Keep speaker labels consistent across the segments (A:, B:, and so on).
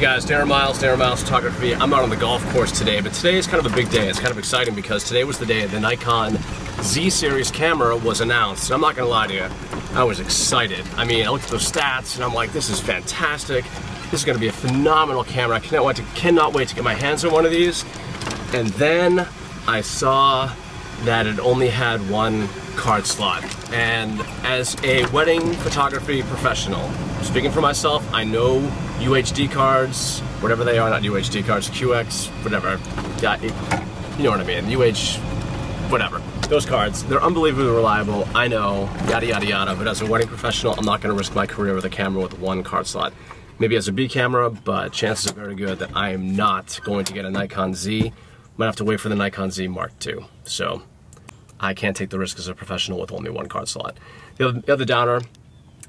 A: guys, Darren Miles, Darren Miles Photography. I'm out on the golf course today, but today is kind of a big day. It's kind of exciting because today was the day the Nikon Z series camera was announced. I'm not gonna lie to you, I was excited. I mean, I looked at those stats and I'm like, this is fantastic. This is gonna be a phenomenal camera. I cannot wait to, cannot wait to get my hands on one of these. And then I saw that it only had one card slot. And as a wedding photography professional, speaking for myself, I know UHD cards, whatever they are, not UHD cards, QX, whatever. Yeah, you know what I mean. UH, whatever. Those cards, they're unbelievably reliable. I know, yada yada yada. But as a wedding professional, I'm not going to risk my career with a camera with one card slot. Maybe as a B camera, but chances are very good that I am not going to get a Nikon Z. Might have to wait for the Nikon Z Mark II. So I can't take the risk as a professional with only one card slot. The other, the other downer,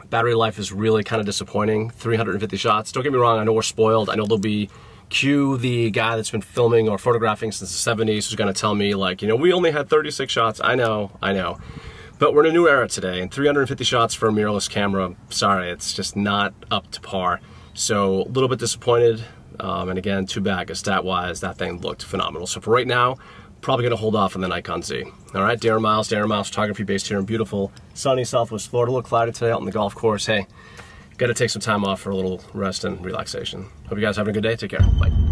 A: battery life is really kind of disappointing. 350 shots. Don't get me wrong, I know we're spoiled. I know there'll be Q, the guy that's been filming or photographing since the 70s, who's going to tell me, like, you know, we only had 36 shots. I know, I know. But we're in a new era today, and 350 shots for a mirrorless camera, sorry, it's just not up to par. So a little bit disappointed. Um, and again, too bad, because stat-wise, that thing looked phenomenal. So for right now, probably gonna hold off on the Nikon Z. All right, Darren Miles, Darren Miles Photography based here in beautiful sunny Southwest Florida. A little cloudy today out on the golf course. Hey, gotta take some time off for a little rest and relaxation. Hope you guys having a good day. Take care. Bye.